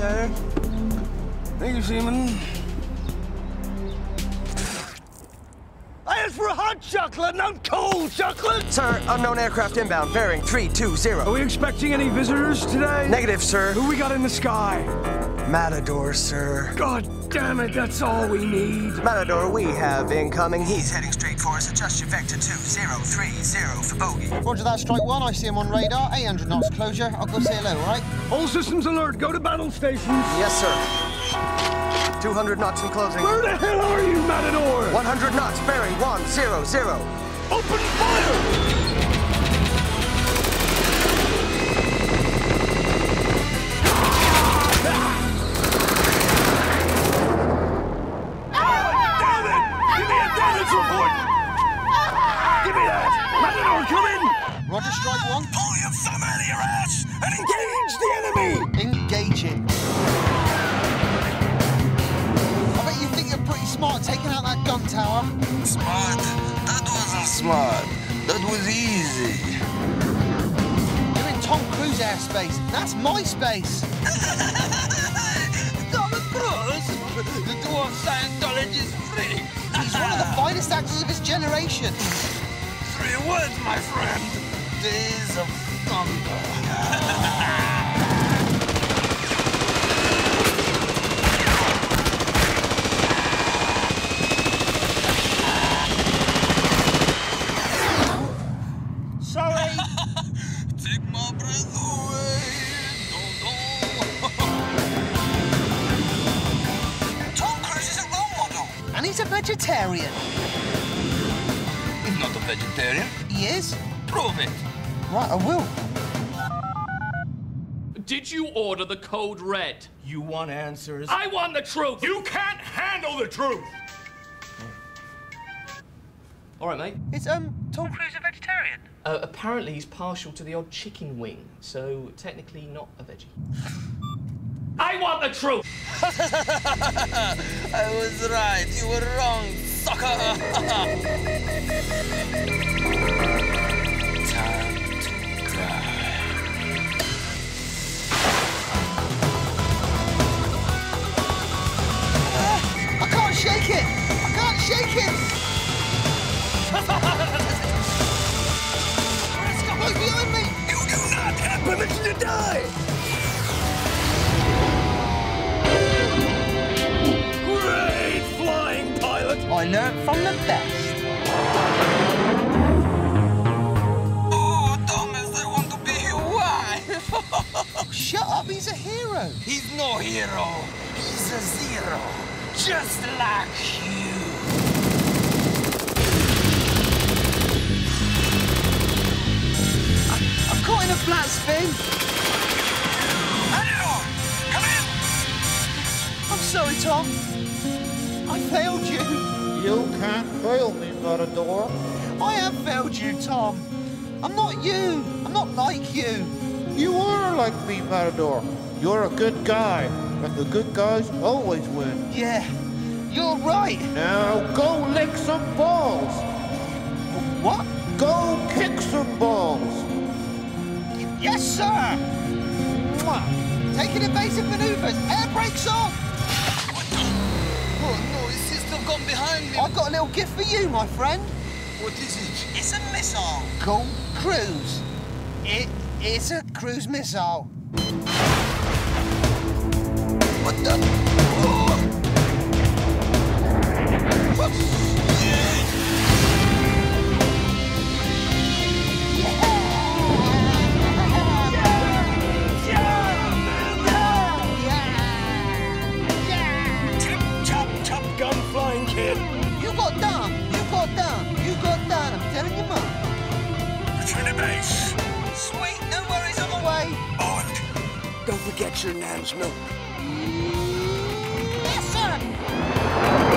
sir. Thank you, Seaman. For a hot chocolate, not cold chocolate! Sir, unknown aircraft inbound, bearing 320. Are we expecting any visitors today? Negative, sir. Who we got in the sky? Matador, sir. God damn it, that's all we need. Matador, we have incoming. He's heading straight for us. Adjust your vector 2030 for bogey. Roger that, strike one. I see him on radar. 800 knots closure. I'll go say hello, all right? All systems alert, go to battle stations. Yes, sir. 200 knots in closing. Where the hell are you, Matador? 100 knots, bearing 100. Open fire! Damn it! Give me a damage report! Give me that! Matador, come! Roger, strike one. Pull your thumb out of your ass and engage the enemy! Engaging. I smart taking out that gun tower. Smart? That wasn't smart. That was easy. You're in Tom Cruise airspace. That's my space. Tom Cruise? The dwarf Scientologist freak. He's one of the finest actors of his generation. Three words, my friend. Days of thunder. vegetarian. He's not a vegetarian. He is? Prove it. Right, I will. Did you order the code red? You want answers? I want the truth! You can't handle the truth! All right, mate. Is um Tom Cruise a vegetarian? Uh, apparently, he's partial to the odd chicken wing, so technically not a veggie. I want the truth! I was right. You were wrong, sucker. Time to cry. I can't shake it. I can't shake it. Look behind me. You do not have permission to die! I learnt from the best. Oh, Thomas, I want to be your wife. Shut up, he's a hero. He's no hero. He's a zero. Just like you. I'm caught in a flat spin. Matador, come in. I'm sorry, Tom. I failed you. You can't fail me, Matador. I have failed you, Tom. I'm not you. I'm not like you. You are like me, Matador. You're a good guy, and the good guys always win. Yeah, you're right. Now go lick some balls. What? Go kick some balls. Yes, sir. Mwah. Taking evasive maneuvers. Air brakes on. No, gone behind me. I've got a little gift for you, my friend. What is it? It's a missile. Called Cruise. It is a cruise missile. What the? Mum. Return to base! Sweet. No worries on the way. And don't forget your nan's milk. Yes, sir.